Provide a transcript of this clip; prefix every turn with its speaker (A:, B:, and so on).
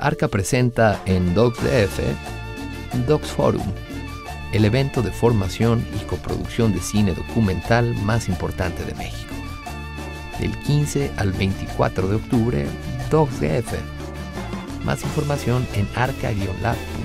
A: Arca presenta en DocsDF Docs Forum, el evento de formación y coproducción de cine documental más importante de México. Del 15 al 24 de octubre, DocsDF. Más información en arca-lab.com.